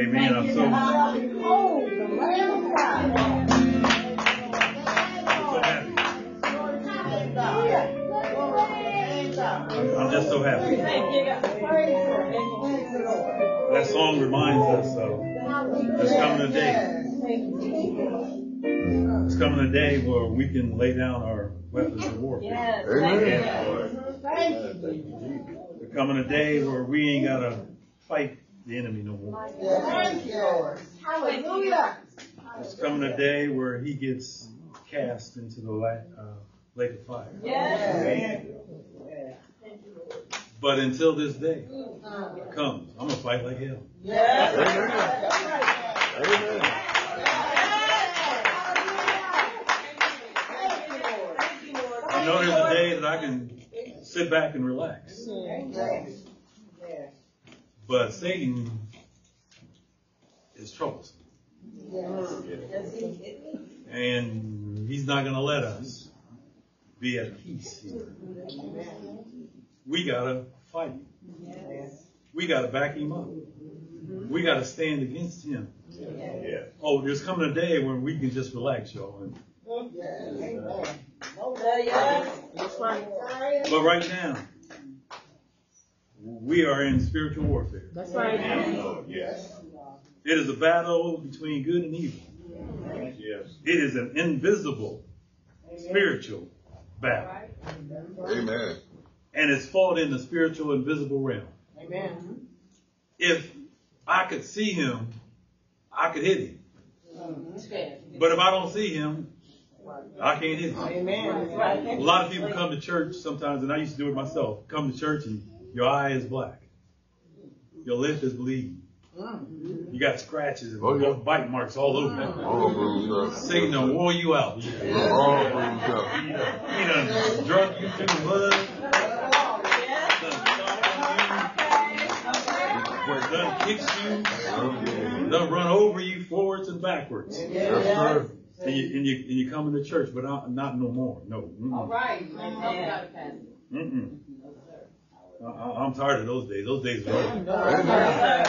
Amen. I'm so. I'm, I'm just so happy. That song reminds us of there's coming a day. It's coming a day where we can lay down our weapons of warfare. Amen. There's coming a day where we ain't gotta fight the enemy no more. Thank you. Hallelujah. It's coming a day where he gets cast into the la- uh, lake of fire. Yes. But until this day comes, I'm gonna fight like hell. Yes. Amen. I know there's a day that I can sit back and relax. But Satan is troublesome. And he's not gonna let us be at peace here. We gotta fight him. We gotta back him up. We gotta stand against him. Oh, there's coming a day when we can just relax, y'all. And- But right now, we are in spiritual warfare. That's right. Yes. It is a battle between good and evil. Yes. It is an invisible spiritual battle. Amen. And it's fought in the spiritual invisible realm. Amen. If I could see him, I could hit him. Mm-hmm. But if I don't see him, I can't hit him. Amen. A lot of people come to church sometimes, and I used to do it myself. Come to church and your eye is black. Your lip is bleeding. You got scratches and Oh, yeah. bite marks all over you. All bruised up. Satan done wore you out. He All bruised up. done drunk you through the mud. Done stomped. Done kicked you. Done run over you forwards and backwards. Yes, sir. And you, and you, and you come into church, but not, not no more. No. Mm-mm. Right. Mm-mm. I, I- I'm tired of those days. Those days are over. Amen.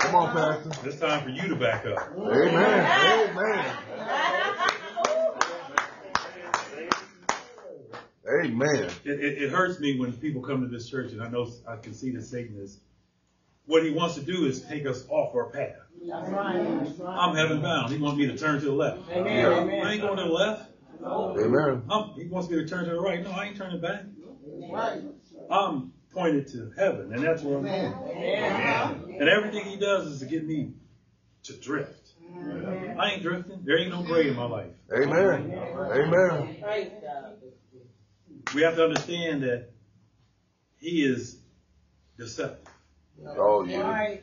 Come on, Pastor. It's time for you to back up. Amen. Amen. Amen. It, it, it hurts me when people come to this church, and I know I can see that Satan is. What he wants to do is take us off our path. That's right. I'm heaven bound. He wants me to turn to the left. Amen. I ain't going to the left. No. Amen. Um, he wants me to turn to the right. No, I ain't turning back. I'm pointed to heaven, and that's where I'm going. And everything he does is to get me to drift. I ain't drifting. There ain't no gray in my life. Amen. Amen. We have to understand that he is deceptive. Oh, yeah.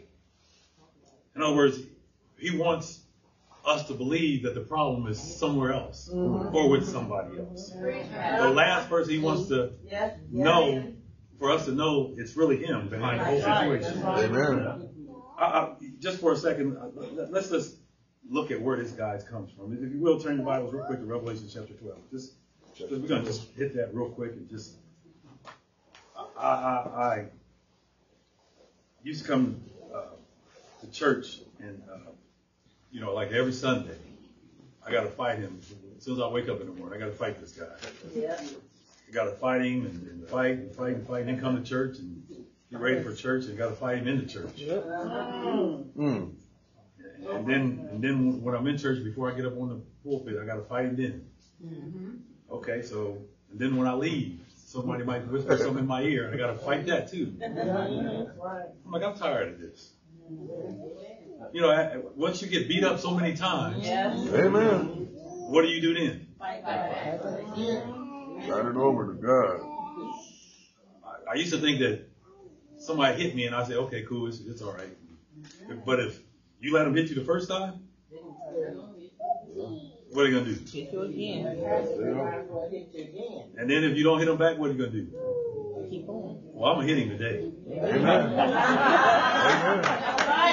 In other words, he wants us to believe that the problem is somewhere else or with somebody else. The last person he wants to know, for us to know it's really him behind the whole situation. Amen. I, I, just for a second, uh, let- let's just look at where this guy comes from. If you will, turn your Bibles real quick to Revelation chapter 12. Just, just we're going to just hit that real quick and just, I, I, I used to come uh, to church and, uh, you know, like every Sunday, I got to fight him. As soon as I wake up in the morning, I got to fight this guy. I got to fight him and, and fight and fight and fight, and then come to church and get ready for church and got to fight him in the church. Mm. And then, and then when I'm in church, before I get up on the pulpit, I got to fight him then. Okay, so, and then when I leave, somebody might whisper something in my ear, and I gotta fight that too. I'm like, I'm tired of this. You know, once you get beat up so many times, Yes. Amen. what do you do then? Fight back. Turn it over to God. I, I used to think that somebody hit me and I said, okay, cool, it's, it's all right. But if you let them hit you the first time, what are you gonna do? Hit you again. And then if you don't hit them back, what are you gonna do? Keep on. Well, I'm gonna hit him today. Amen. Amen.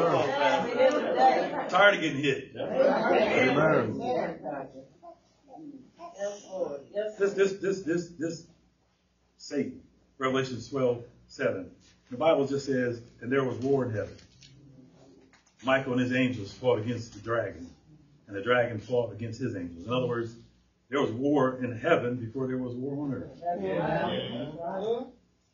I'm tired of getting hit. Amen. This, this, this, this, this Satan, Revelation 12, 7. The Bible just says, and there was war in heaven. Michael and his angels fought against the dragon, and the dragon fought against his angels. In other words, there was war in heaven before there was war on earth.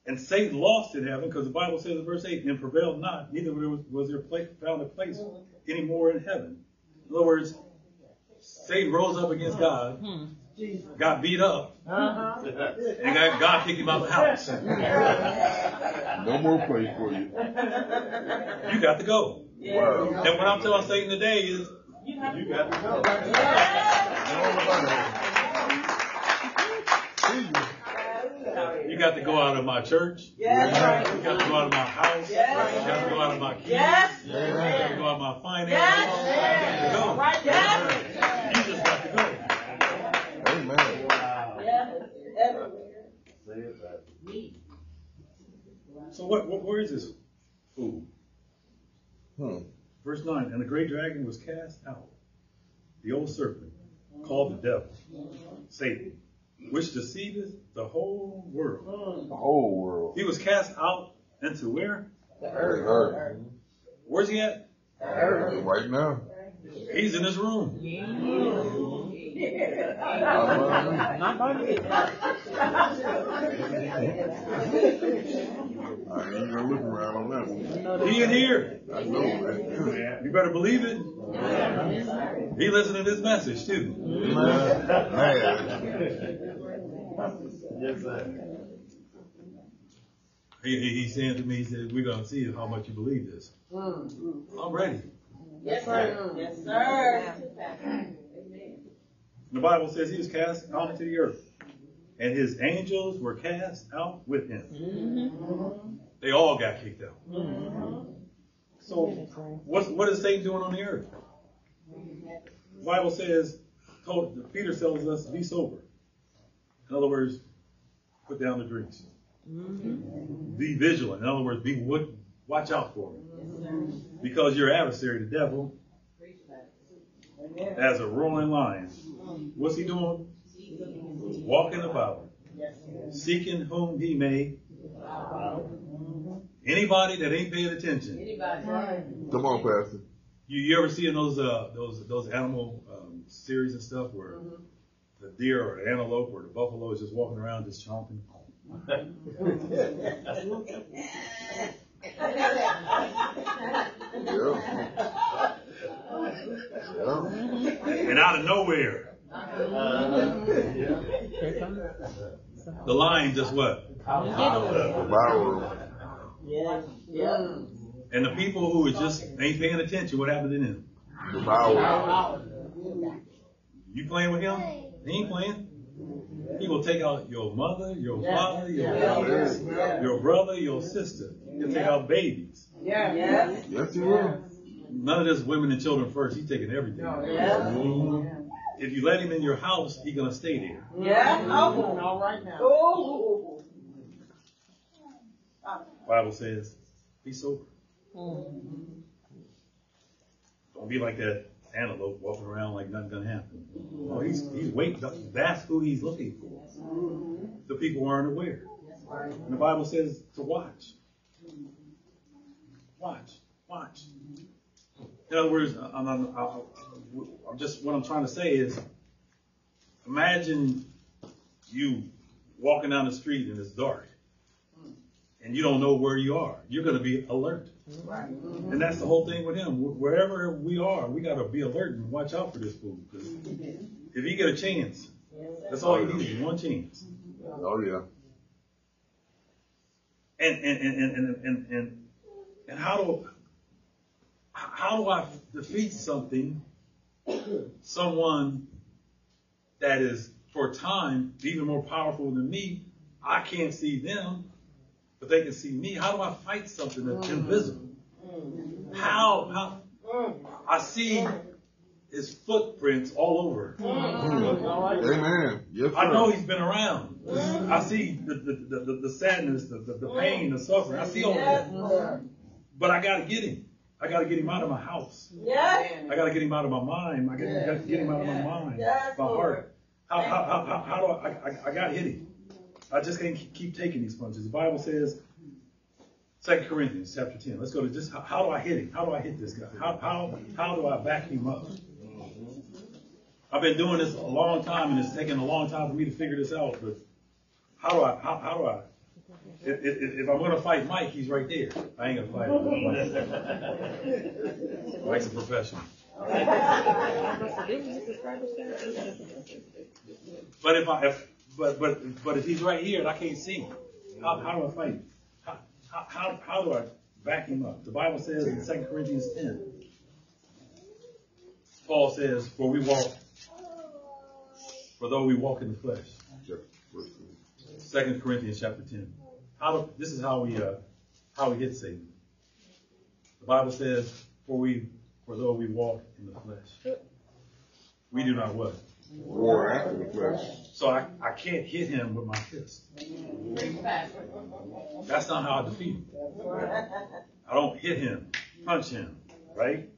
And Satan lost in heaven because the Bible says in verse 8, and prevailed not, neither was, was there place, found a place anymore in heaven. In other words, Satan rose up against God, got beat up, and got, God kicked him out of the house. No more place for you. You got to go. Wow. And what I'm telling Satan today is, you got to go. You got to go out of my church. You got to go out of my house. You got to go out of my kids. Yes. You got to go out of my finances. Yes. You got to go. Right. Yes. You just got to go. Amen. So what, what where is this fool? Hmm. Verse 9, and the great dragon was cast out, the old serpent, called the devil, Satan, which deceiveth the whole world. Hmm. The whole world. He was cast out into where? The Earth. Where's he at? The earth. Right now. He's in this room. Hallelujah. Not gonna be. I ain't gonna look around on that one. He in here. I know, man. You better believe it. He listened to this message too. Man. Yes, sir. He, he, he's saying to me, he said, we're gonna see how much you believe this. Mm-hmm. I'm ready. Yes, sir. Yes, sir. The Bible says he was cast out into the earth, and his angels were cast out with him. Mm-hmm. They all got kicked out. Mm-hmm. So, what's, what is Satan doing on the earth? The Bible says, told, Peter tells us, be sober. In other words, put down the drinks. Be vigilant. In other words, be what, watch out for him. Because your adversary, the devil, as a roaring lion, what's he doing? Walking about, seeking whom he may. Anybody that ain't paying attention. Come on, Pastor. You, you ever see in those uh, those those animal um, series and stuff where the deer or the antelope or the buffalo is just walking around just chomping? Yeah. Yeah. And out of nowhere, the lion just what? Devour. And the people who is just ain't paying attention, what happened to them? You playing with him? He ain't playing. He will take out your mother, your father, your brothers, your brother, your sister. He'll take out babies. Yes. Yes, he will. None of this women and children first. He's taking everything. Oh, if you let him in your house, he's gonna stay there. Yeah. All right now. Oh, oh, oh. Bible says, be sober. Mm-hmm. Don't be like that antelope walking around like nothing's gonna happen. Oh, he's he's waiting. That's who he's looking for. Mm-hmm. The people aren't aware. And the Bible says to watch. Watch, watch. In other words, I'm, I'm, I'm just what I'm trying to say is, imagine you walking down the street and it's dark, and you don't know where you are. You're going to be alert. Right. And that's the whole thing with him. Wherever we are, we got to be alert and watch out for this fool. 'cause mm-hmm. if he get a chance, that's all he needs is one chance. Mm-hmm. Oh, yeah. And and and and and and, and, and how do how do I defeat something, someone that is for a time even more powerful than me? I can't see them, but they can see me. How do I fight something that's mm. invisible? Mm. How how mm. I see his footprints all over. Amen. Yes. I know he's been around. I see the, the, the, the, the sadness, the, the, the pain, the suffering. I see all that. But I gotta get him. I gotta get him out of my house. Yes. I gotta get him out of my mind. I gotta, gotta get him out of my mind, Yes, my Lord. heart. How, how, how, how, how do I, I, I gotta hit him. I just can't keep, taking these punches. The Bible says, Second Corinthians chapter 10. Let's go to just, how, how do I hit him? How do I hit this guy? How, how, how do I back him up? I've been doing this a long time and it's taken a long time for me to figure this out, but how do I, how, how do I? If, if, if I'm gonna fight Mike, he's right there. I ain't gonna fight him. Mike's a professional. But if I, if, but, but, but if he's right here and I can't see him, how, how do I fight him? How, how, how, how do I back him up? The Bible says in 2 Corinthians 10, Paul says, for we walk, for though we walk in the flesh. Second Corinthians chapter 10. How do, this is how we, uh, how we hit Satan. The Bible says, for we, for though we walk in the flesh, we do not what? War after the flesh. So I, I can't hit him with my fist. That's not how I defeat him. I don't hit him, punch him, right?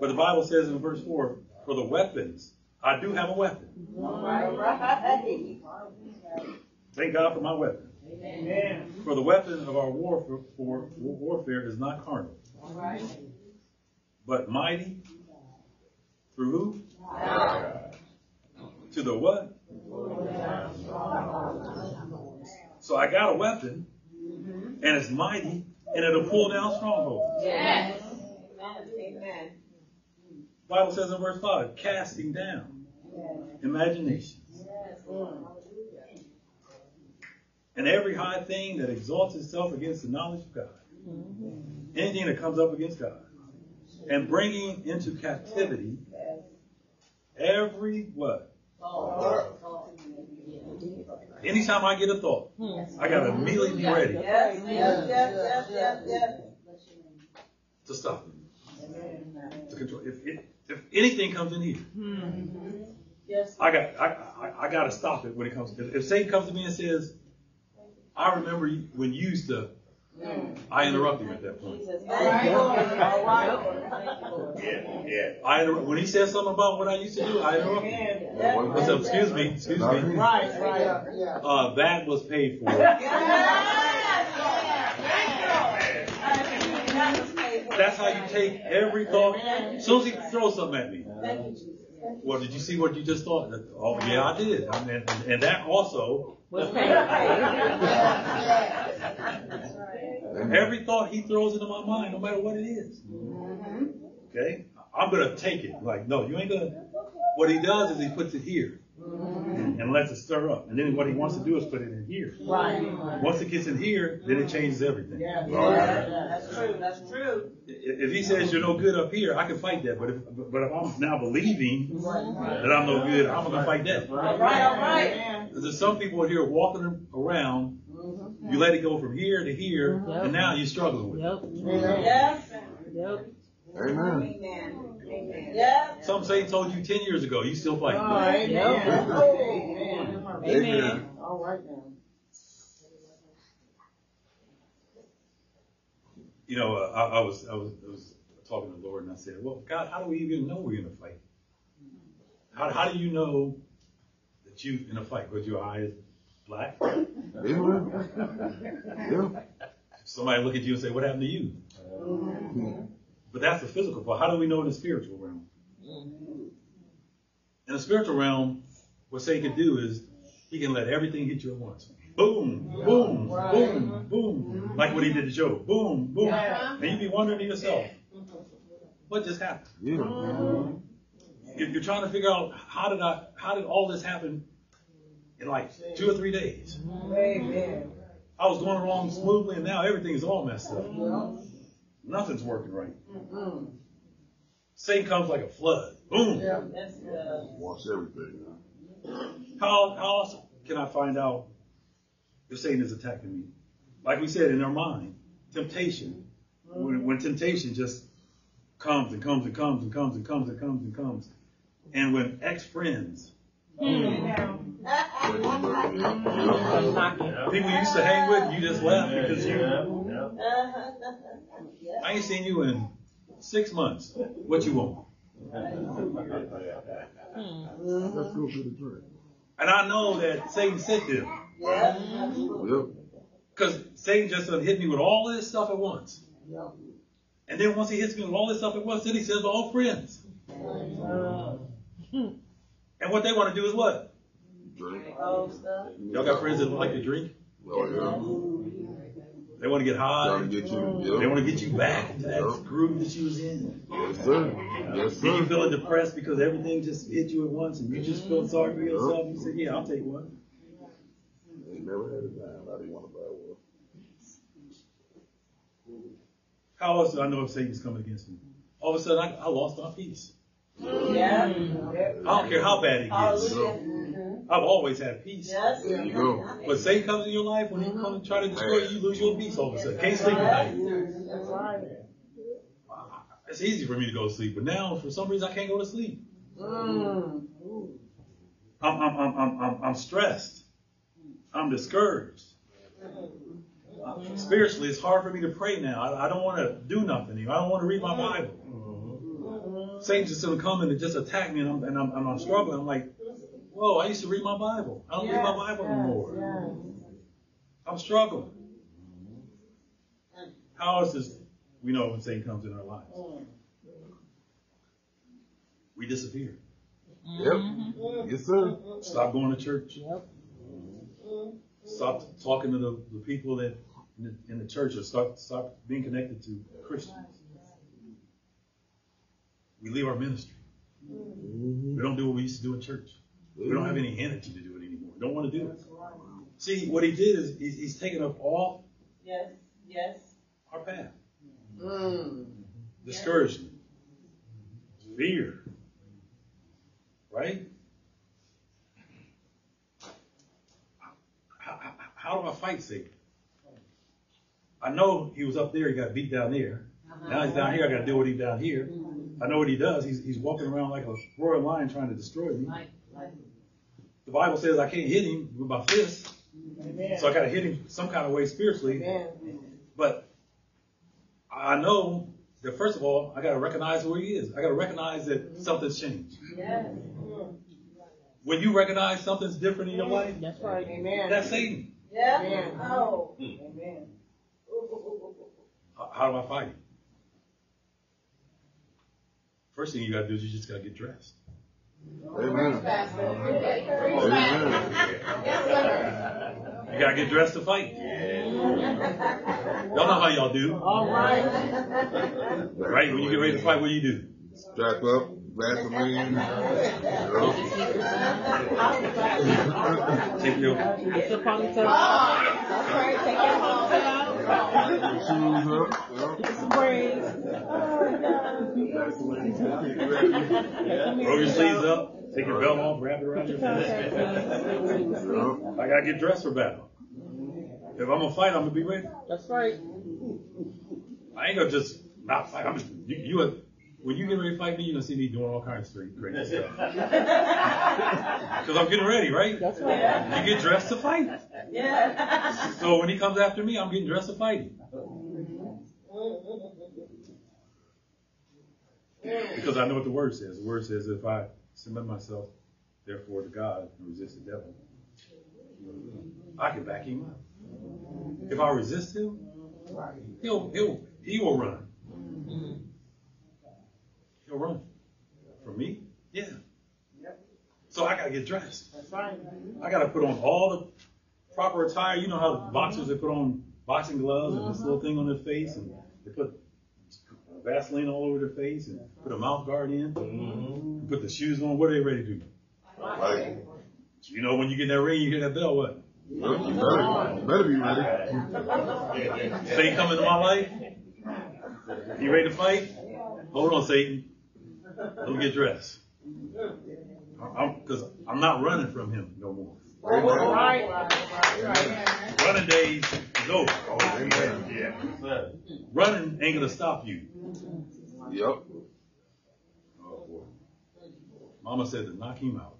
But the Bible says in verse 4, for the weapons, I do have a weapon. Right, right. Thank God for my weapon. Amen. For the weapon of our warfare, for, warfare is not carnal, Right. but mighty through who? To the what? So I got a weapon, and it's mighty, and it'll pull down strongholds. Yes. Amen. Bible says in verse 5, casting down imaginations and every high thing that exalts itself against the knowledge of God. Anything that comes up against God. And bringing into captivity every what? Anytime I get a thought, hmm. I gotta immediately be ready to stop it. To control. If, if, if anything comes in here, hmm. Yes. I got I, I, I got to stop it when it comes. If, if Satan comes to me and says, "I remember when you used to," I interrupt him at that point. Jesus. Thank you, Lord. All right. Yeah, yeah. I inter- when he says something about what I used to do, I interrupt him. I said, "Excuse me, excuse me. me. Right, right. Yeah. Uh, that was paid for." That's how you take every thought. As soon as he throws something at me, Thank you, Jesus. well, did you see what you just thought? Oh, yeah, I did. I mean, and, and that also, every thought he throws into my mind, no matter what it is. Mm-hmm. Okay? I'm gonna take it. Like, no, you ain't gonna. What he does is he puts it here mm-hmm. and lets it stir up. And then what he wants to do is put it in here. Right. Once it gets in here, then it changes everything. Yeah, yeah. that's true, that's true. If if he says you're no good up here, I can fight that. But if, but if I'm now believing that I'm no good, I'm gonna fight that. All right, all right. There's some people in here walking around. You let it go from here to here, and now you're struggling with it. Yes. Amen. Amen. Amen. Yes. Something Satan told you ten years ago, you still fighting. Amen. Amen. All right now. You know, uh, I, I was I was I was talking to the Lord, and I said, "Well, God, how do we even know we're in a fight? How how do you know that you're in a fight? Because your eye is black. Yeah. Somebody look at you and say, "What happened to you?" Mm-hmm. But that's the physical part. How do we know in the spiritual realm? Mm-hmm. In the spiritual realm, what Satan can do is he can let everything hit you at once. boom, boom, boom, boom, like what he did to Job, boom, boom, and you be wondering to yourself, what just happened? You're, you're trying to figure out how did I, how did all this happen in like two or three days? Amen. I was going along smoothly, and now everything is all messed up. Nothing's working right. Satan comes like a flood. Boom. Yes, uh, Wash everything. How, how else can I find out if Satan is attacking me? Like we said, in our mind, temptation. When, when temptation just comes and comes and comes and comes and comes and comes and comes. And when ex friends, Mm. people you used to hang with, you just left because you, I ain't seen you in six months. What you want? Let's go to the drink. And I know that Satan sent them yeah. Yep. because Satan just hit me with all this stuff at once. And then once he hits me with all this stuff at once, then he says, all friends. And what they want to do is what? Drink. Stuff. Y'all got friends that like to drink? Oh, yeah. They want to get high. Trying to get you. They want to get you back into that Yep. groove that you was in. Yes, sir. Yes, And you sir. feeling depressed because everything just hit you at once and you just feel sorry for yourself. You say, yeah, I'll take one. Ain't never had a dime. I didn't want to buy one. How else do I know if Satan's coming against me? All of a sudden, I, I lost my peace. Yeah. I don't care how bad it gets. Hallelujah. I've always had peace. Yes. There you go. But Satan comes in your life, when he comes and try to destroy you, you lose your peace all of a sudden. Can't sleep at night. That's right. It's easy for me to go to sleep, but now for some reason I can't go to sleep. Mm. I'm, I'm, I'm, I'm, I'm, I'm stressed. I'm discouraged. Uh, Spiritually, it's hard for me to pray now. I, I don't want to do nothing. anymore. I don't want to read my Bible. Satan's just going to come in and just attack me, and I'm, and I'm, and I'm struggling. I'm like, whoa, I used to read my Bible. I don't read my Bible anymore. I'm struggling. How is this? We know when Satan comes in our lives. We disappear. Yep. Mm-hmm. Yes, sir. Stop going to church. Yep. Stop talking to the, the people that in the, in the church, or stop stop being connected to Christians. We leave our ministry. We don't do what we used to do in church. We don't have any energy to do it anymore. Don't want to do it. See, what he did is he's, he's taken up all. Yes. Yes. our path. Mm. Discouragement, fear, right? How, how, how do I fight Satan? I know he was up there, he got beat down there. Uh-huh. Now he's down here, I got to deal with him down here. I know what he does. He's, he's walking around like a roaring lion trying to destroy me. The Bible says I can't hit him with my fist, so I got to hit him some kind of way spiritually. But I know that first of all, I got to recognize where he is. I got to recognize that mm-hmm. something's changed. Yes. Mm-hmm. When you recognize something's different in your life, That's right. Amen. that's Satan. Yeah. Oh. Hmm. Amen. How- How do I fight him? First thing you got to do is you just got to get dressed. Amen. Amen. You got to get dressed to fight. Y'all know how y'all do, All right. right? When you get ready to fight, what do you do? Strap up, Vaseline. You know. Take your Get your ponytail. That's right. Take your Mm-hmm. roll your sleeves up, take your belt off, wrap it around your waist. Yep. Uh-huh. I gotta get dressed for battle. If I'm gonna fight, I'm gonna be ready. That's right. I ain't gonna just not fight. I'm just you. you when you get ready to fight me, you're gonna see me doing all kinds of crazy stuff. Because I'm getting ready, right? That's right. You get dressed to fight. Yeah. So when he comes after me, I'm getting dressed to fight him. Because I know what the word says. The word says, if I submit myself, therefore, to God and resist the devil, I can back him up. If I resist him, he'll he'll he will run. He'll run. From me? Yeah. So I gotta get dressed. That's right. I gotta put on all the proper attire. You know how the boxers they put on boxing gloves and this uh-huh. little thing on their face, and they put Vaseline all over their face and put a mouth guard in, mm-hmm. put the shoes on. What are they ready to do? Right. You know, when you get in that ring, you hear that bell. What? You better, you better be ready. Satan come into my life. You ready to fight? Hold on, Satan. Let me get dressed. I'm, cause I'm not running from him no more. Right. Running days is over. Oh, amen. Yeah. Running ain't gonna stop you. Yep. Oh boy. Mama said to knock him out.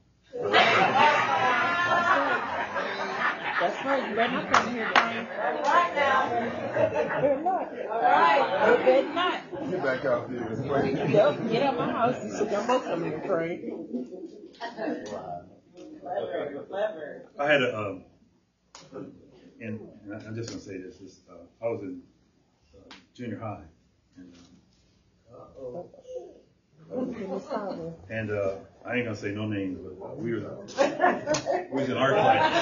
That's right. You better not come here crying. Right now. Better not. Right. You better not. Get back out there. Yep, get out my house. You said y'all both come here and pray. Clever, clever. I had a, um, and, and I- I'm just gonna say this, this, uh, I was in uh, junior high. And, um, And uh, I ain't gonna say no names, but uh, we were we was in art class.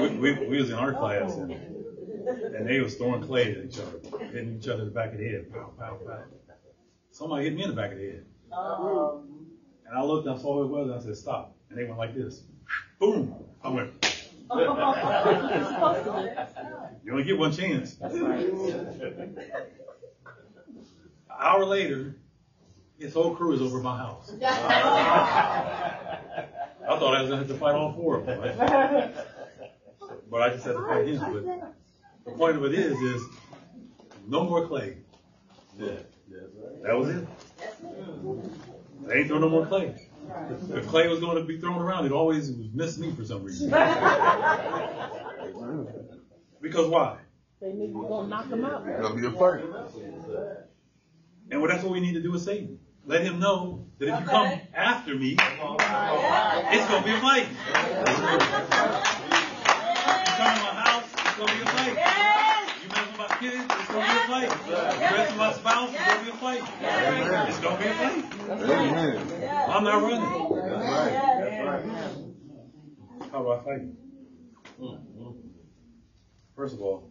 We, we, we was in art class and and they was throwing clay at each other, hitting each other in the back of the head. Pow, pow, pow. Somebody hit me in the back of the head. Um, And I looked and I saw who it was and I said, stop. And they went like this. Boom. I went, It's to you only get one chance. That's right. An hour later, his whole crew is over my house. I thought I was gonna have to fight all four of them. right? But I just had to fight him. But the point of it is, is no more clay. That was it. They ain't throw no more clay. If clay was going to be thrown around, it always was miss me for some reason. Because why? They knew you were gonna knock them out. It's gonna be a fight. And well, that's what we need to do with Satan. Let him know that if you come after me, it's gonna be a fight. You come in my house, it's gonna be a fight. You mess with my kids, it's gonna be a fight. You mess with my spouse, it's gonna be a fight. It's gonna be a fight. I'm not running. How do I fight? First of all,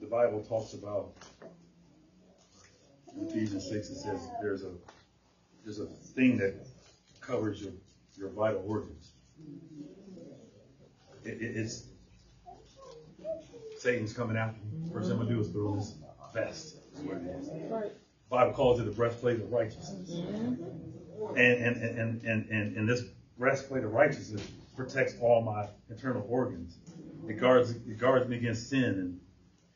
the Bible talks about Ephesians six. It says there's a there's a thing that covers your your vital organs. It, it, it's Satan's coming after me. First thing I'm gonna do is put on this vest. Bible calls it a breastplate of righteousness. And, and, and, and, and, and this breastplate of righteousness protects all my internal organs. It guards, it guards me against sin and,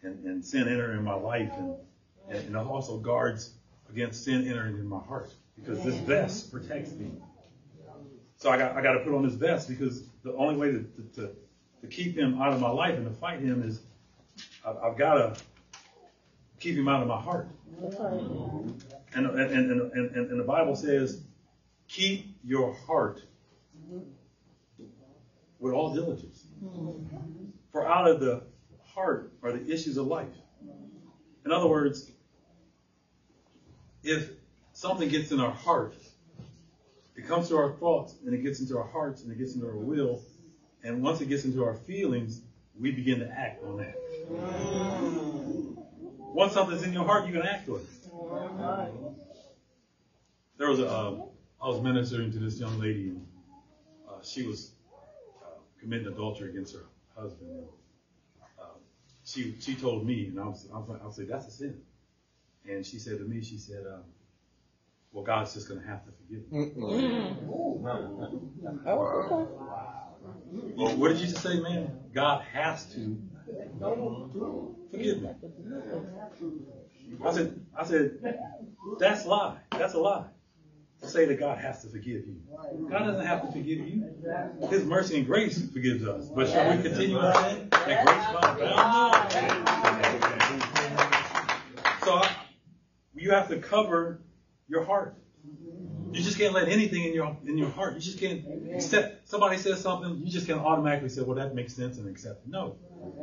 and, and sin entering my life and, and, and also guards against sin entering in my heart because this vest protects me. So I got, I got to put on this vest because the only way to, to, to, keep him out of my life and to fight him is I've, I've got to keep him out of my heart. And, and, and, and, and, and the Bible says, keep your heart with all diligence. Mm-hmm. For out of the heart are the issues of life. In other words, if something gets in our heart, it comes to our thoughts and it gets into our hearts and it gets into our will. And once it gets into our feelings, we begin to act on that. Once something's in your heart, you can act on it. There was a, uh, I was ministering to this young lady, and uh, she was uh, committing adultery against her husband. And, she she told me, and I was I was like, I was like, that's a sin. And she said to me, she said, um, well, God's just going to have to forgive me. Oh, okay. Well, what did you just say, man? God has to forgive me. I said, I said, that's a lie. That's a lie. To say that God has to forgive you. God doesn't have to forgive you. His mercy and grace forgives us. But shall we continue in sin? That grace found? So I, you have to cover your heart. You just can't let anything in your in your heart. You just can't accept somebody says something. You just can't automatically say, "Well, that makes sense," and accept it. No,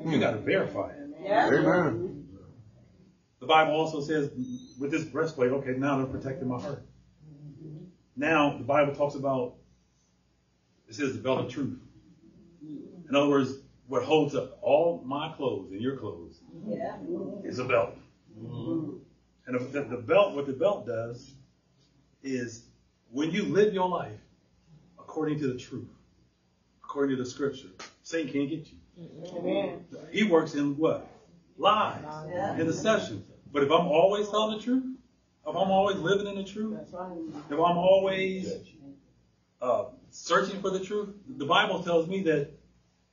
you got to verify it. Amen. The Bible also says, with this breastplate, okay, now they're protecting my heart. Now the Bible talks about It says the belt of truth. In other words, what holds up all my clothes and your clothes Yeah. is a belt. And the, the, belt, what the belt does is when you live your life according to the truth, according to the scripture, Satan can't get you. Amen. He works in what? Lies Yeah. and deception. But if I'm always telling the truth, if I'm always living in the truth, if I'm always uh, searching for the truth, the Bible tells me that,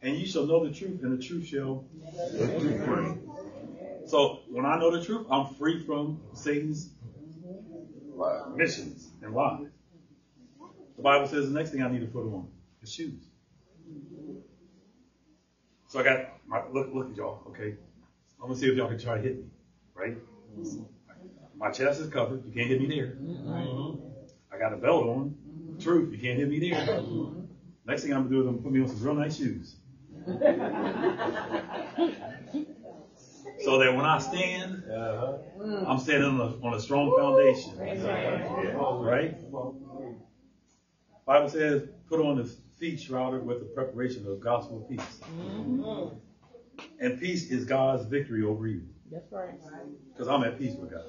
and you shall know the truth, and the truth shall. Let you free. So when I know the truth, I'm free from Satan's missions and lies. The Bible says the next thing I need to put on is shoes. So I got my look. Look at y'all. Okay, I'm gonna see if y'all can try to hit me. Right? My chest is covered. You can't hit me there. Mm-hmm. I got a belt on. Mm-hmm. Truth. You can't hit me there. Mm-hmm. Next thing I'm gonna do is I'm gonna put me on some real nice shoes. So that when I stand, uh-huh. I'm standing on a, on a strong foundation. Right? Bible says, put on the feet shrouded with the preparation of the gospel of peace. And peace is God's victory over you. That's right. Because I'm at peace with God.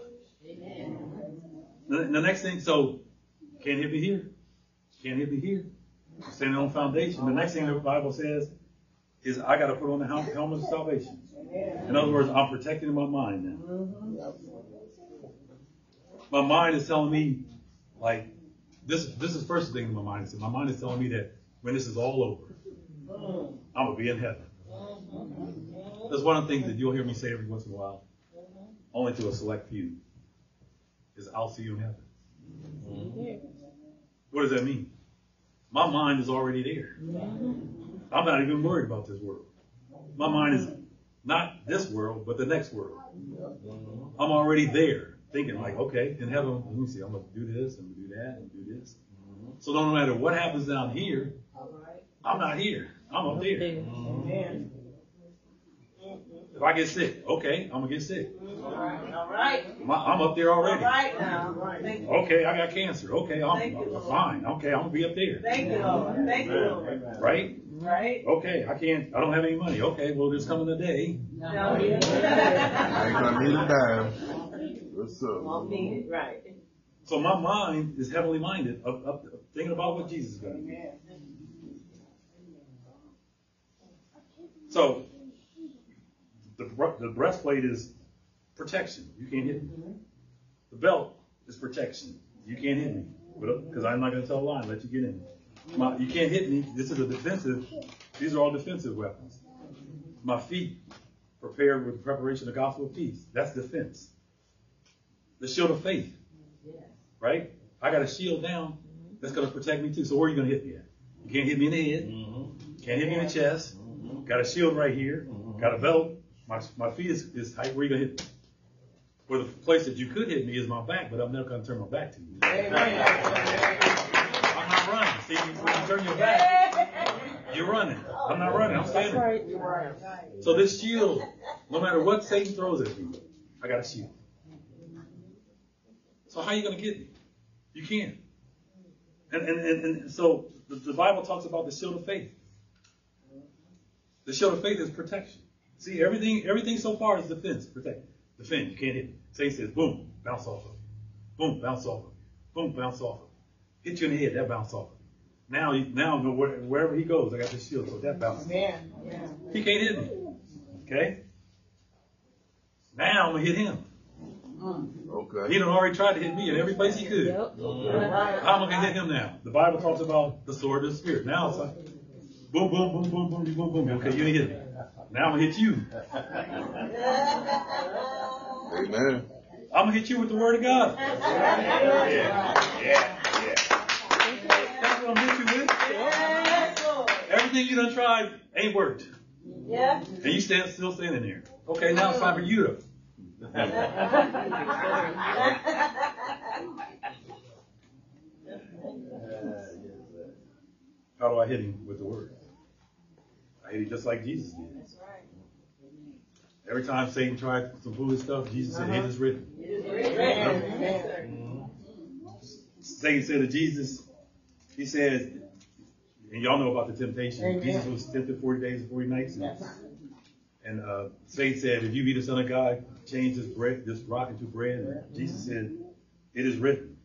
The, the next thing, so can't hit me here. Can't hit me here. I'm standing on foundation. The next thing the Bible says is I got to put on the helmet of salvation. In other words, I'm protecting my mind now. My mind is telling me, like, this. This is the first thing in my mind my mind is telling me that when this is all over, I'm gonna be in heaven. That's one of the things that you'll hear me say every once in a while, only to a select few, I'll see you in heaven. Mm-hmm. What does that mean? My mind is already there. I'm not even worried about this world. My mind is not this world, but the next world. Mm-hmm. I'm already there, thinking like, okay, in heaven, let me see, I'm gonna do this, I'm gonna do that, and do this. Mm-hmm. So no matter what happens down here, I'm not here. I'm up there. Amen. If I get sick, okay, I'm gonna get sick. All right. All right. I'm up there already. right now. Okay, I got cancer. Okay, Thank I'm Lord. fine. Okay, I'm gonna be up there. Thank you, Lord. Thank you, Lord. Right? Right? Okay, I can't, I don't have any money. Okay, well, there's coming a day. No, I ain't gonna need a dime. What's up? Won't need it. Right. So my mind is heavily minded, up, up, thinking about what Jesus is gonna do. So the, the breastplate is protection. You can't hit me. The belt is protection. You can't hit me. Because I'm not going to tell a lie and let you get in. My, you can't hit me. This is a defensive. These are all defensive weapons. My feet prepared with the preparation of the gospel of peace. That's defense. The shield of faith. Right? I got a shield down that's going to protect me too. So where are you going to hit me at? You can't hit me in the head. Mm-hmm. Can't hit me in the mm-hmm. chest. Mm-hmm. Got a shield right here. Got a belt. My, my feet is, is tight. Where you gonna hit me? Well, the place that you could hit me is my back, but I'm never gonna turn my back to you. I'm not running. See, when you turn your back, you're running. I'm not running. I'm That's standing. right. So this shield, no matter what Satan throws at me, I got a shield. So how you gonna get me? You can't. And and, and, and so the, the Bible talks about the shield of faith. The shield of faith is protection. See, everything everything so far is defense, protect. Defend, you can't hit me. Satan says, boom, bounce off of it. Boom, bounce off of it. Boom, bounce off of it. Hit you in the head, that bounce off of it. Now, you- now where- wherever he goes, I got this shield, so that bounces. Amen. Yeah. He can't hit me. Okay? Now I'm gonna hit him. Okay. He Okay. done already tried to hit me in every place he could. Yep. How am I gonna hit him now? The Bible talks about the sword of the spirit. Now it's like boom, boom, boom, boom, boom, boom, boom. Okay, you didn't hit me. Now I'm gonna hit you. Amen. I'm gonna hit you with the word of God. Yeah, yeah. That's what I'm gonna hit you with. Yes, Lord. Everything you done tried ain't worked. Yeah. And you stand still standing there. Okay, now it's time for you to. How do I hit him with the word? I hit him just like Jesus did. Every time Satan tried some foolish stuff, Jesus said, uh-huh. "It is written." Mm-hmm. Satan said to Jesus, he said, and y'all know about the temptation. Amen. Jesus was tempted 40 days and 40 nights. Yes. And uh, Satan said, if you be the son of God, change this bread, this rock into bread. And mm-hmm. Jesus said, it is written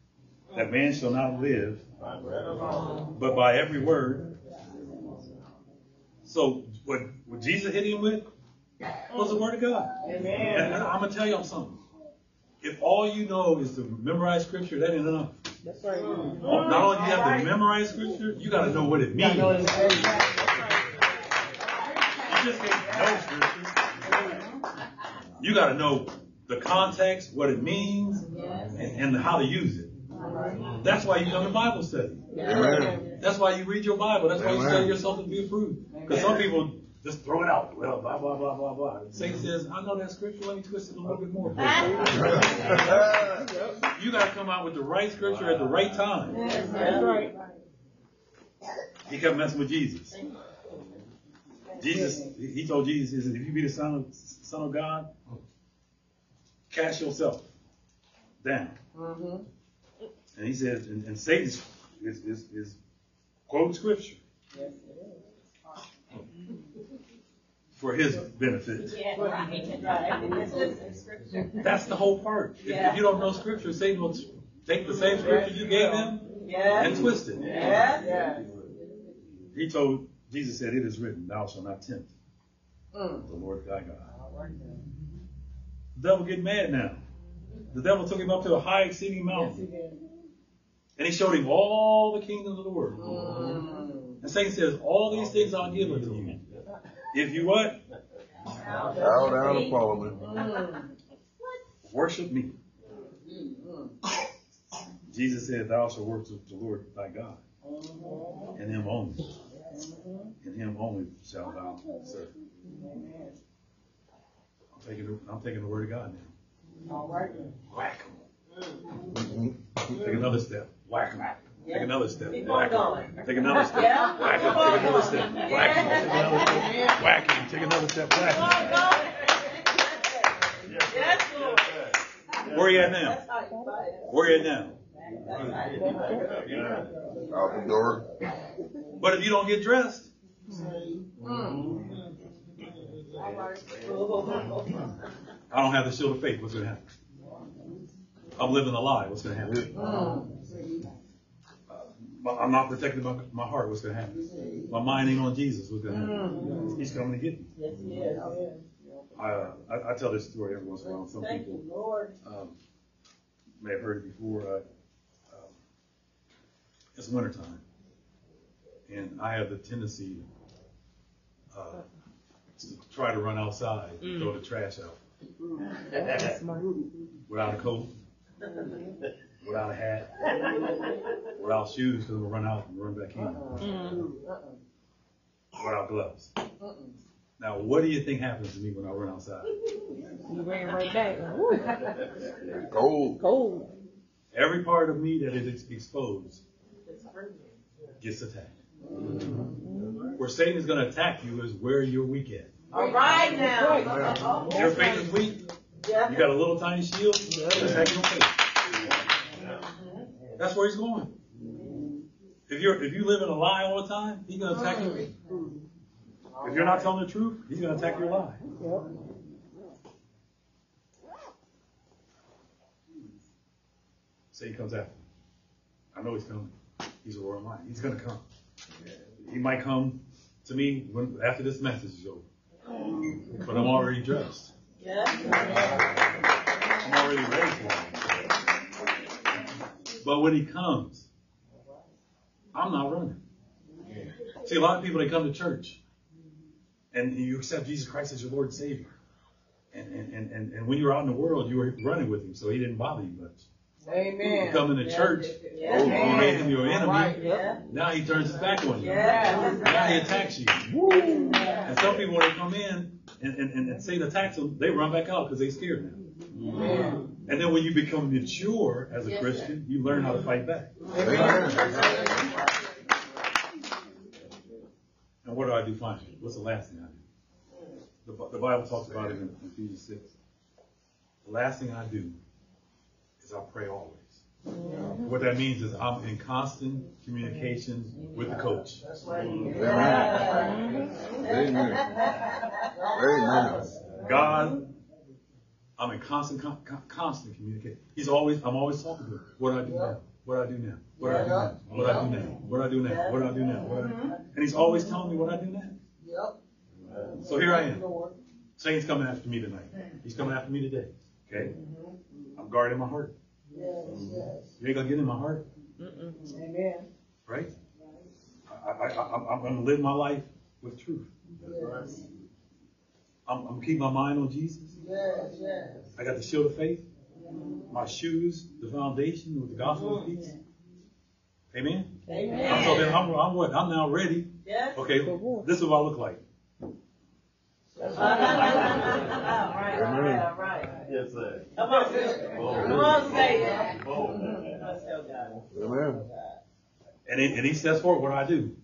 that man shall not live, but by every word. So what, what Jesus hit him with was the word of God. And, and I'm gonna tell y'all something. If all you know is to memorize scripture, that ain't enough. That's right. Not only do you have to memorize scripture, you gotta know what it means. You know what You it says. just can't know scripture. You gotta know the context, what it means, and, and how to use it. That's why you come to Bible study. Amen. That's why you read your Bible. That's why you Amen. study yourself to be approved. Because some people just throw it out. Well, blah, blah, blah, blah, blah. Satan says, I know that scripture. Let me twist it a little bit more. you. You got to come out with the right scripture at the right time. That's right. He kept messing with Jesus. Jesus, he told Jesus, he said, if you be the son of, son of God, cast yourself down. Mm-hmm. And he said, and, and Satan is, is, is quoting scripture Yes, for his benefit. Yeah, right, right. This is scripture. That's the whole part. If, if you don't know scripture, Satan will take the same scripture you gave him and twist it. Yes. Yes. He told, Jesus said, it is written, thou shalt not tempt Mm. the Lord thy God. The devil get mad now. The devil took him up to a high exceeding Yes, mountain did. And he showed him all the kingdoms of the world. Mm. And Satan says, all these things I'll give unto you. If you what? Bow down and follow me. Worship me. Jesus said, thou shalt worship the Lord thy God. And him only. And him only shalt thou serve. I'm taking, the, I'm taking the word of God now. All right. Whack him. Take another step. Whack him. Take another step. Whack him. Take another step. Yeah. Whack him. Take another step. Whack him. Take another step. Whack him. Take another step. Whack him. Yes, Lord. Where you at now? That's how you. Where you at now? Out the door. But if you don't get dressed, hmm. I don't have the shield of faith. What's going to happen? I'm living a lie. What's going to happen? Uh, I'm not protecting my, my heart. What's going to happen? My mind ain't on Jesus. What's going to happen? He's coming to get me. Yes, he is. I, uh, I, I tell this story every once in a while. Some Thank people you, Lord. um, may have heard it before. I, um, it's wintertime, and I have the tendency uh, to try to run outside and throw the trash out without a coat, without a hat, without shoes because I'm gonna run out and run back in, mm-hmm. without gloves. Now, what do you think happens to me when I run outside? You ran right back. Woo. Cold. Cold. Every part of me that is exposed gets attacked. Mm-hmm. Where Satan is going to attack you is where you're weak at. All right now. Your faith is weak. You got a little tiny shield. Attack your faith. That's where he's going. If you're if you live in a lie all the time, he's going to attack you. If you're not telling the truth, he's going to attack your lie. Satan so he comes after me. I know he's coming. He's a roaring lion. He's going to come. He might come to me when after this message is over. But I'm already dressed. Yeah. I'm already ready for him. But when he comes, I'm not running. See, a lot of people they come to church and you accept Jesus Christ as your Lord and Savior. And, and, and, and, when you were out in the world, you were running with him, so he didn't bother you much. Amen. You come into church, Yeah. Oh, you made him your right. enemy. Yeah. Now he turns his back on you. Yeah. Now he attacks you. And some people, when they come in and, and, and, and Satan attacks them, they run back out because they're scared now. Amen. And then when you become mature as a Christian, you learn how to fight back. And what do I do finally? What's the last thing I do? The, the Bible talks about it in Ephesians 6. The last thing I do is I pray always. What that means is I'm in constant communication with the coach. Amen. Amen. Amen. God, I'm in constant, con- con- constant communication. He's always, I'm always talking to him. What do I do now? What do I do now? What do I do now? What do I do now? What do I do now? What do I do now? What do I do now? And he's always telling me what I do now. Yep. So here I am. Satan's coming after me tonight. He's coming after me today. Okay? Mm-hmm. I'm guarding my heart. Yes. You ain't gonna get in my heart, Amen. right? I, I, I, I'm gonna live my life with truth. I'm, I'm gonna keep my mind on Jesus. Yes, yes. I got the shield of faith, my shoes, the foundation with the gospel of peace. Amen. I'm, so then I'm, I'm what? I'm now ready. Yes. Okay, this is what I look like. All right, all right, all right. Yes, sir. Come on, come on, say it. Let's go, God. Amen. And he, and he says for it, what do I do?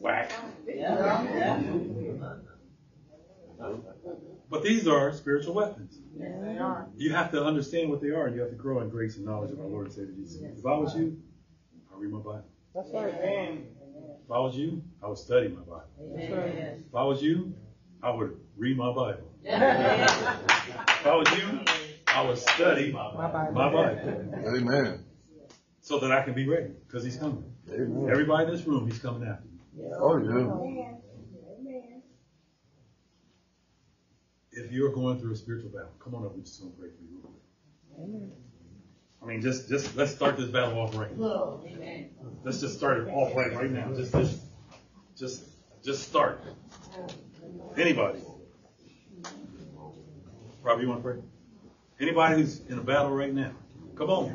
Whack. Yeah, yeah. But these are spiritual weapons. Yes, they are. You have to understand what they are, and you have to grow in grace and knowledge of our Lord and Savior Jesus. If I was you, I'd read my Bible. That's right. Amen. If I was you, I would study my Bible. Amen. If I was you, I would read my Bible. If I was you, I would study my Bible. Amen. So that I can be ready, because he's coming. Amen. Everybody in this room, he's coming after you. Oh, yeah. Oh, If you're going through a spiritual battle, come on up, we just gonna pray for you real quick. I mean, just, just, let's start this battle off right now. Let's just start it off right, right now. Just, just, just, just start. Anybody? Rob, you want to pray? Anybody who's in a battle right now? Come on.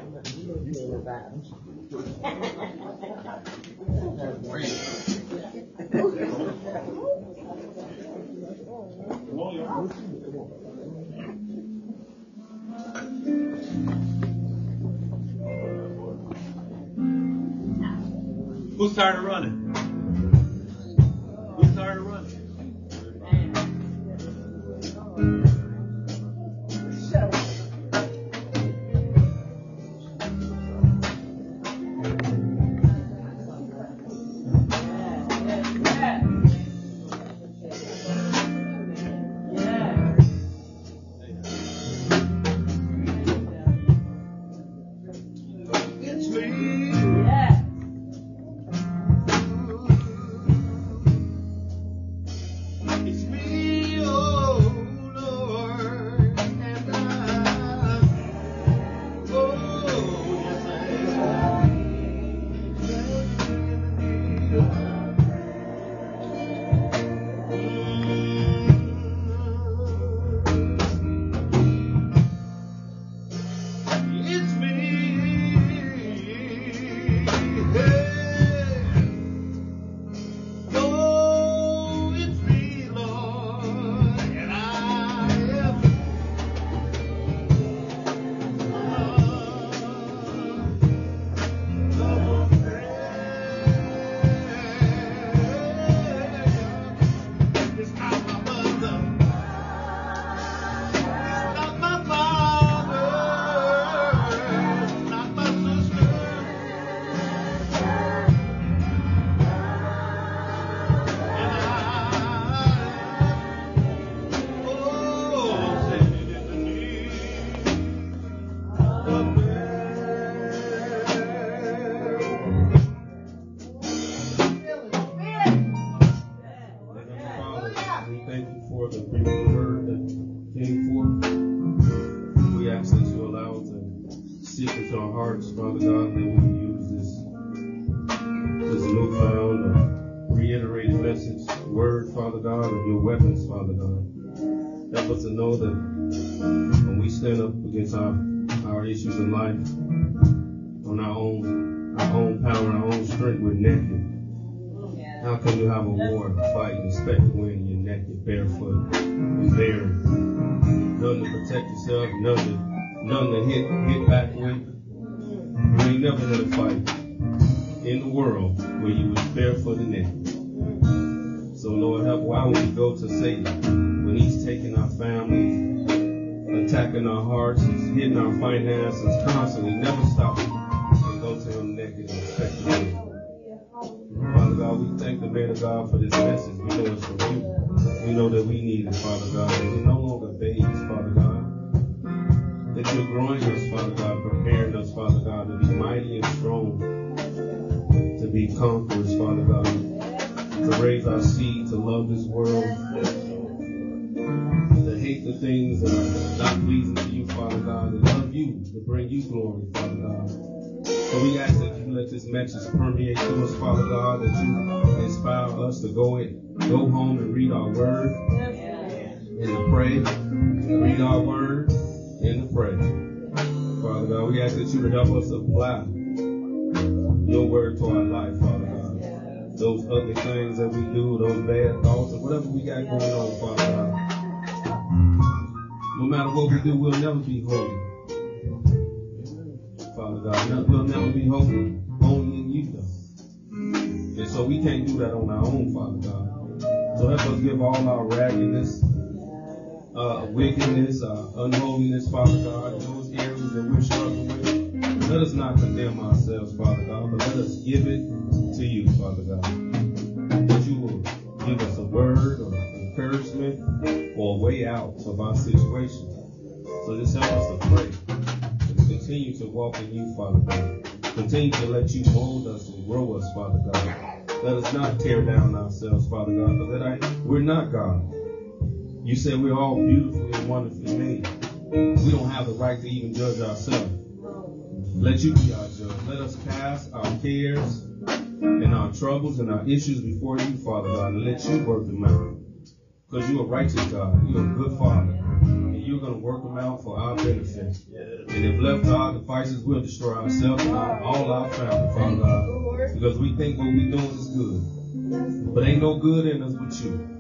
Come on, y'all. Tired running? Taking our hearts, is hitting our finances constantly. Never stop and go to him naked and him. Father God, we thank the man of God for this message. We know it's from you. We know that we need it, Father God. We're no longer babes, Father God. That you're growing us, Father God, preparing us, Father God, to be mighty and strong, to be conquerors, Father God, to raise our seed, to love this world, hate the things that are not pleasing to you, Father God, to love you, to bring you glory, Father God. So we ask that you let this message permeate to us, Father God, that you inspire us to go in, go home and read our word and to pray, read our word and to pray. Father God, we ask that you to help us apply your word to our life, Father God. Those ugly things that we do, those bad thoughts, or whatever we got going on, Father God. No matter what we do, we'll never be holy. Father God. We'll never be holy, only in you, though. And so we can't do that on our own, Father God. So help us give all our raggedness, uh, wickedness, uh, unholiness, Father God, those areas that we're struggling with. Let us not condemn ourselves, Father God, but let us give it to you, Father God. That you will give us a word or encouragement or a way out of our situation. So just help us to pray and continue to walk in you, Father God. Continue to let you mold us and grow us, Father God. Let us not tear down ourselves, Father God, but that I, we're not God. You said we're all beautifully and wonderfully made. We don't have the right to even judge ourselves. Let you be our judge. Let us cast our cares and our troubles and our issues before you, Father God, and let you work them out. Because you're a righteous God. You're a good Father. And you're going to work them out for our benefit. And if left to our devices, we'll destroy ourselves and our, all our family, Father God. Because we think what we're doing is good. But ain't no good in us but you.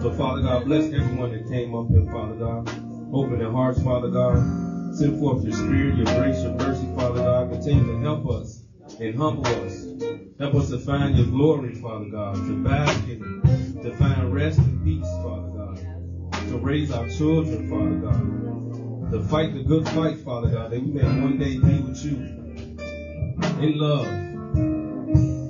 So, Father God, bless everyone that came up here, Father God. Open their hearts, Father God. Send forth your spirit, your grace, your mercy, Father God. Continue to help us and humble us. Help us to find your glory, Father God. To bask in it. To find rest and peace, Father God. To raise our children, Father God. To fight the good fight, Father God, that we may one day be with you. In love.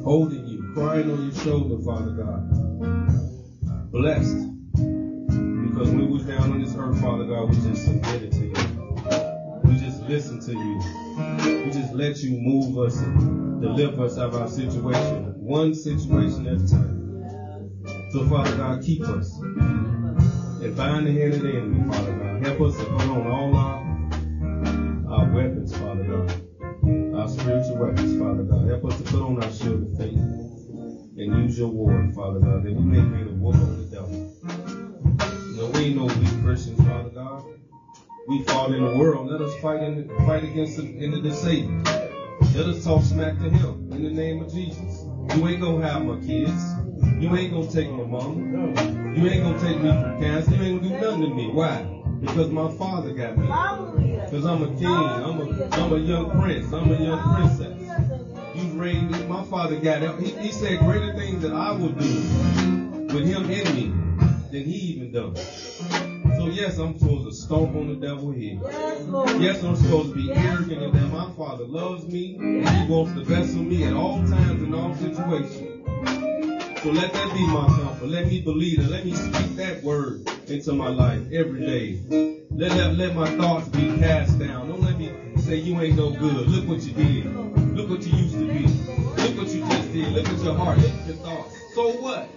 Holding you. Crying on your shoulder, Father God. Blessed. Because when we was down on this earth, Father God, we just submitted to you. We just listen to you. We just let you move us and deliver us out of our situation. One situation at a time. So Father God, keep us. And bind the hand of the enemy, Father God. Help us to put on all our, our weapons, Father God. Our spiritual weapons, Father God. Help us to put on our shield of faith. And use your word, Father God, that we may be the whoop on the devil. No, we ain't no weak Christians. We fought in the world. Let us fight in fight against the, in the Satan. Let us talk smack to him in the name of Jesus. You ain't gonna have my kids. You ain't gonna take my mom. You ain't gonna take me from cancer. You ain't gonna do nothing to me. Why? Because my father got me. Because I'm a king. I'm a I'm a young prince. I'm a young princess. You raised me. My father got it. He, he said greater things that I will do with him in me than he even does. Yes, I'm supposed to stomp on the devil head. Yes, I'm supposed to be arrogant in that my father loves me and he wants the best of me at all times in all situations. So let that be my comfort. Let me believe it. Let me speak that word into my life every day. Let, let, let my thoughts be cast down. Don't let me say you ain't no good. Look what you did. Look what you used to be. Look what you just did. Look at your heart. Look at your thoughts. So what?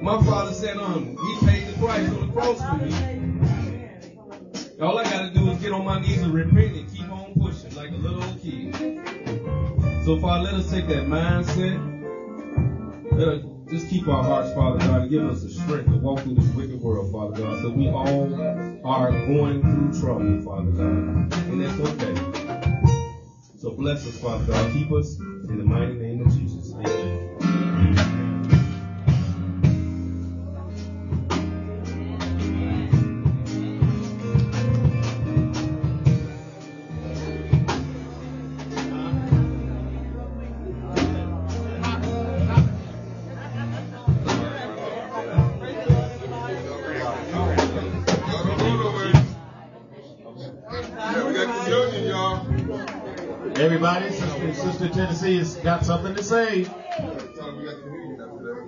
My father said, um, he me. All I gotta do is get on my knees and repent and keep on pushing like a little old kid. So Father, let us take that mindset. Let us just keep our hearts, Father God, and give us the strength to walk through this wicked world, Father God. So we all are going through trouble, Father God. And that's okay. So bless us, Father God. Keep us in the mighty name of Jesus. Sister, Sister Tennessee has got something to say. Tell them we got communion after that.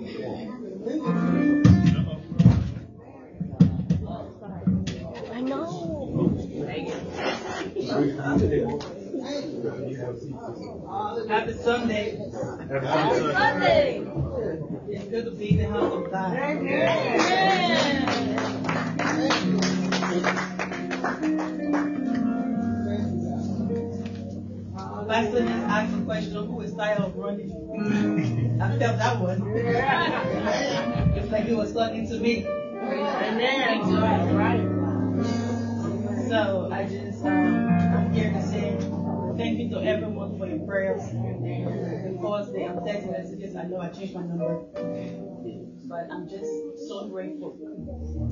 Come on. I know. Happy Sunday. Happy Sunday. It's good to be in the house of God. Pastor just asked a question of who is tired of running. I felt that one. It's like it was talking to me. And Amen. Right. So I just, um, I'm here to say thank you to everyone for your prayers. Because the um, text messages, I know I changed my number. But I'm just so grateful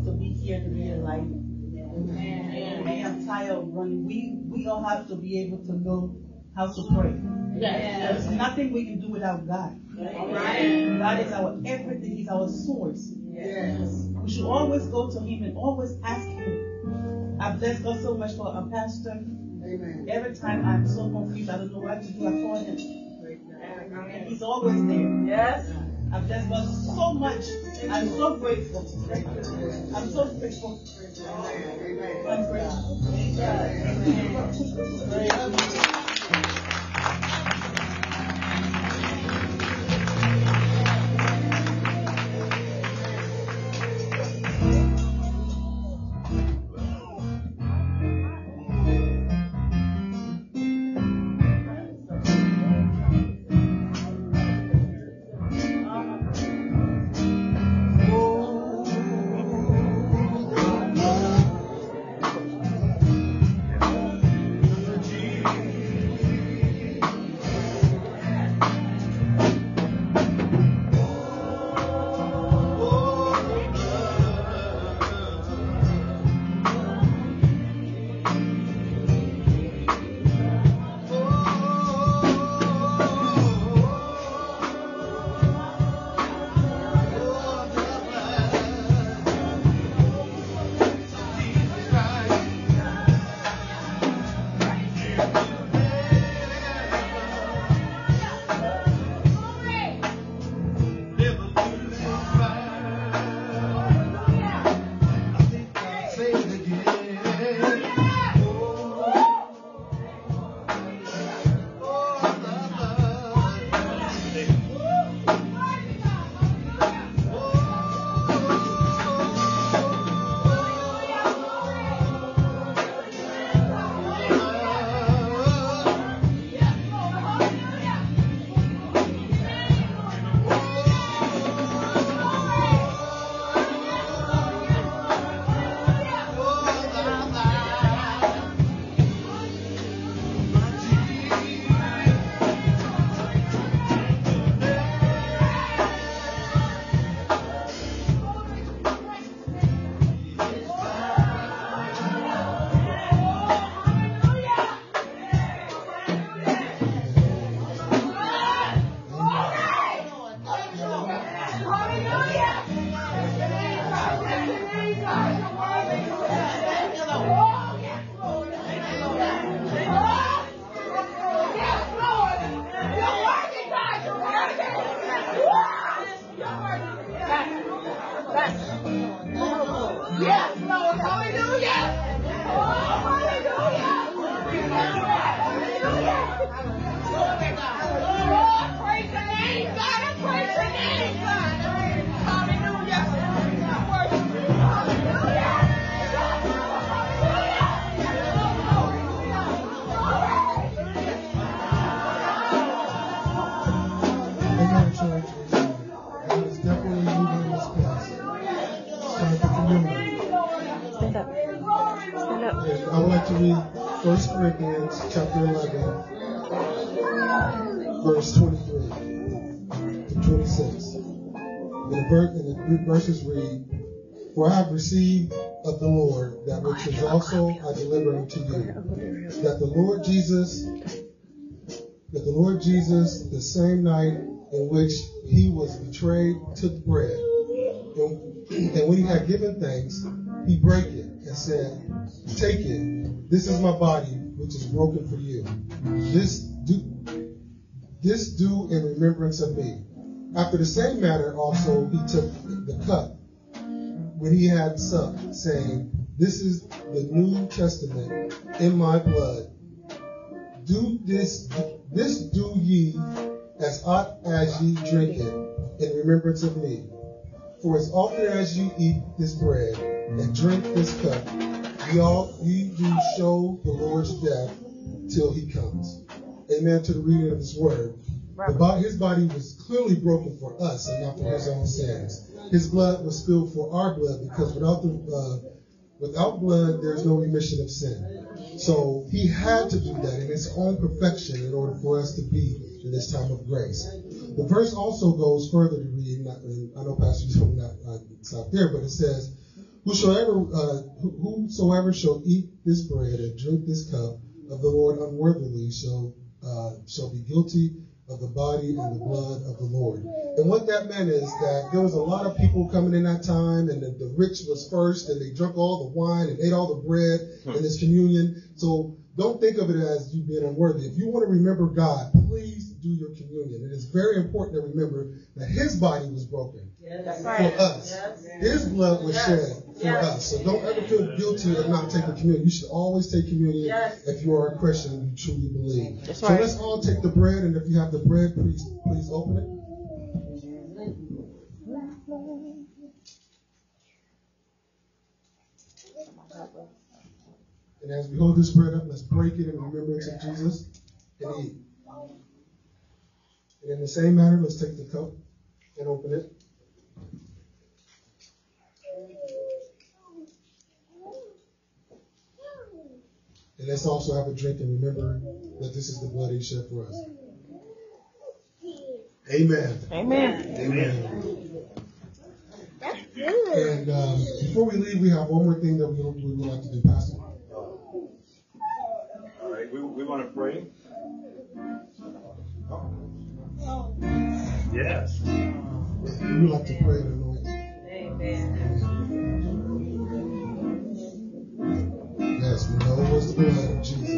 to be here to be alive. And I am tired of running. We, we all have to be able to know how to pray. There's nothing we can do without God. Right. God is our everything. He's our source. We should always go to Him and always ask Him. I bless God so much for a pastor. Every time I'm so confused, I don't know what to do, I call Him. And He's always there. Yes. I bless God so much. I'm so grateful. I'm so grateful. I'm grateful. Yes, verse 23 to 26. And the, ver- and the verses read, For I have received of the Lord that which is also I deliver unto you, that the Lord Jesus, that the Lord Jesus, the same night in which he was betrayed, took bread. And, and when he had given thanks, he brake it and said, Take it, this is my body, which is broken for you. This do, this do in remembrance of me. After the same manner also he took the cup when he had supped, saying, This is the New Testament in my blood. Do this, this do ye as oft as ye drink it in remembrance of me. For as often as you eat this bread and drink this cup, ye all ye do show the Lord's death till he comes. Amen to the reading of his word. The bo- his body was clearly broken for us and not for his own sins. His blood was spilled for our blood because without the uh, without blood there's no remission of sin. So he had to do that in his own perfection in order for us to be in this time of grace. The verse also goes further to read, and I know Pastor Joe not uh, stop there, but it says, Whosoever, uh, whosoever shall eat this bread and drink this cup of the Lord unworthily shall uh, shall be guilty of the body and the blood of the Lord. And what that meant is that there was a lot of people coming in that time, and the, the rich was first, and they drank all the wine and ate all the bread in this communion. So don't think of it as you being unworthy. If you want to remember God, please do your communion. It is very important to remember that His body was broken That's for us. His blood was shed for us. So don't ever feel guilty of not taking communion. You should always take communion Yes. if you are a Christian and you truly believe. That's so right. let's all take the bread, and if you have the bread, please please open it. And as we hold this bread up, let's break it in remembrance of Jesus and eat. And in the same manner, let's take the cup and open it. And let's also have a drink and remember that this is the blood he shed for us. Amen. Amen. Amen. And um, before we leave, we have one more thing that we, we would like to do, Pastor. All right, we, we want to pray. Yes. We would like to pray and anoint. Yes, we know was the blood of Jesus.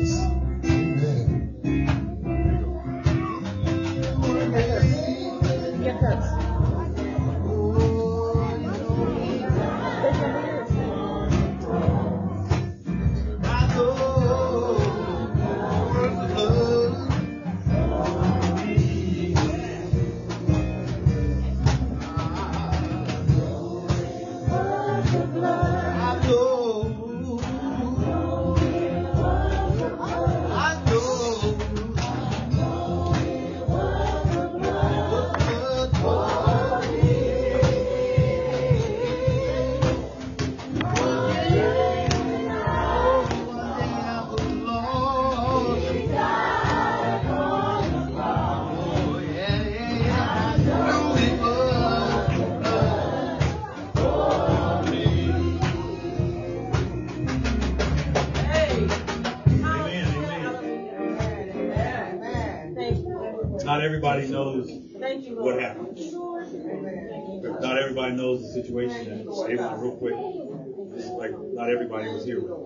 Not everybody was here. with us.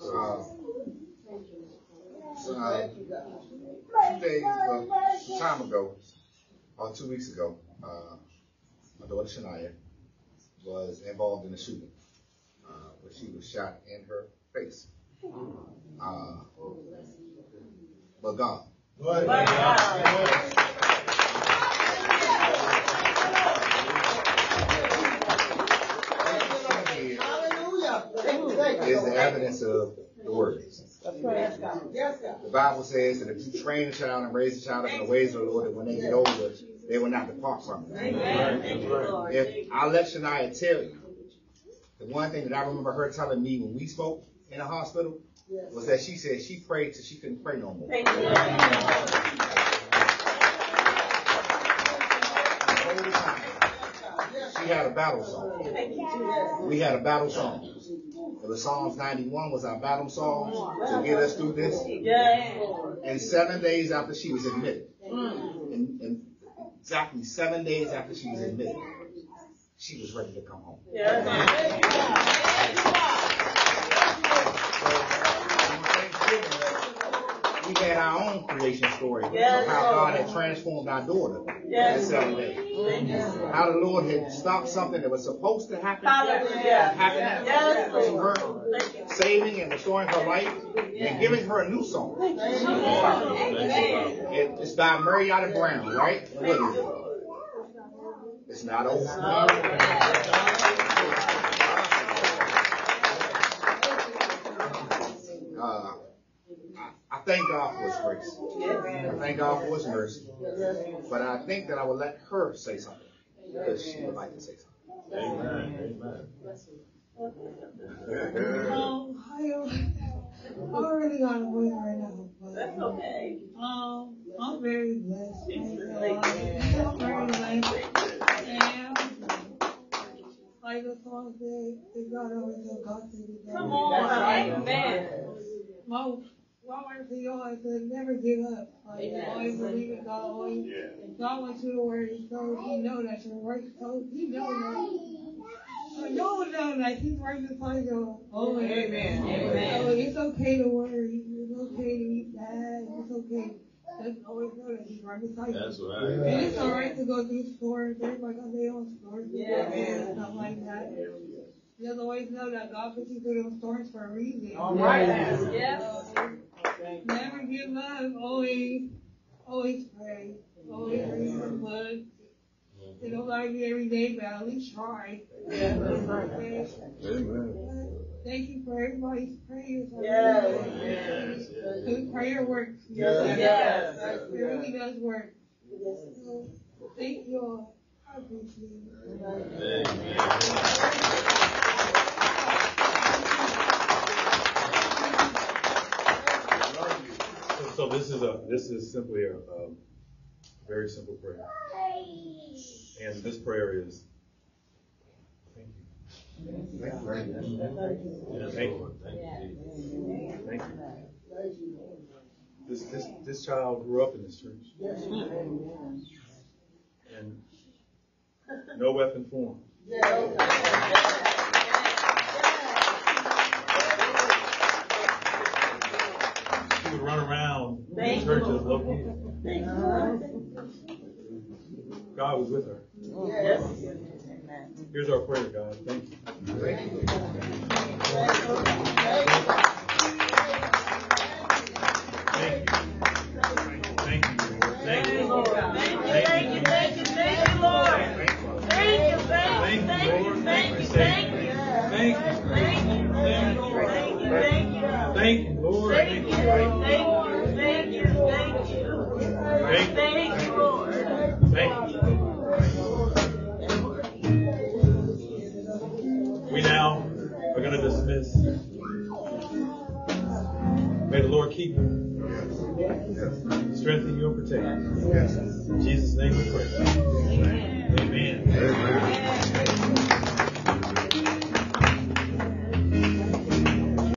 Uh, so, uh, two days, well, some time ago, or two weeks ago, uh, my daughter Shania was involved in a shooting, uh, where she was shot in her face. Uh, but God. Is the evidence of the words. The Bible says that if you train a child and raise a child up in the ways of the Lord, that when they get older, they will not depart from it. If I let Shania tell you, the one thing that I remember her telling me when we spoke in the hospital was that she said she prayed till she couldn't pray no more. The She had a battle song. We had a battle song. Well, the Psalms 91 was our battle song to get us through this. And seven days after she was admitted, mm. and, and exactly seven days after she was admitted, she was ready to come home. We had our own creation story yes. of how God had transformed our daughter yes. in seven days. How the Lord had stopped something that was supposed to happen. Hallelujah. Happening Yes, to her, saving and restoring her life and giving her a new song. It, it's by Marietta Brown, right? What is it? It's not over. Thank God for His grace. I thank God for His mercy. But I think that I will let her say something because she would like to say something. Amen. Amen. Um, I, uh, I really got a right now, but That's okay. um, I'm very blessed. Thank God. I'm very blessed. And like the song said, if God always does God to be done. Come on. Amen. My, my word to y'all to never give up. Like, always believe in God. Always, God wants you to word He told He know that your work told He know that. So y'all know that He's right beside y'all. Oh, Amen. Amen. So it's okay to worry. It's okay to be sad. It's okay. Just always know that He's right beside you. That's right. And it's alright to go through stores. Everybody got their own stores. Yeah. And stuff like that. Just always know that God put you through those storms for a reason. All right. Yes. Never give up. Always, always pray. Always read the book. It don't gotta be every day, but at least try. Amen. Thank you for everybody's prayers. Yes. Because prayer works. Yes. It really does work. So, thank you all. I appreciate it. Amen. So, this is a, this is simply a, um, very simple prayer. And this prayer is, thank you. Thank you. Thank you, Thank you. This, this, this child grew up in this church. And no weapon formed. She would run around the Thank church you. as local. God was with her. Yes. Here's our prayer, God. Thank you. Thank you. Keep you, strengthen you, and protect you. In Jesus' name.